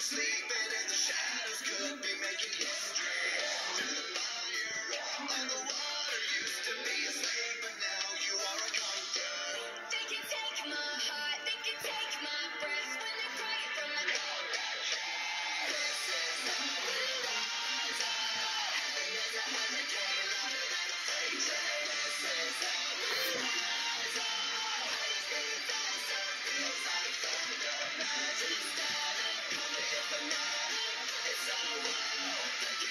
sleeping in the shadows, could be making history. Through the fire and the water, used to be a slave, but now you are a conqueror. They can take my heart, they can take my breath when they from my heart. This is how we rise up. Happy as a hurricane, louder than a freight. This is how we rise up. High speed faster, feels like thunder. Magic It's our world,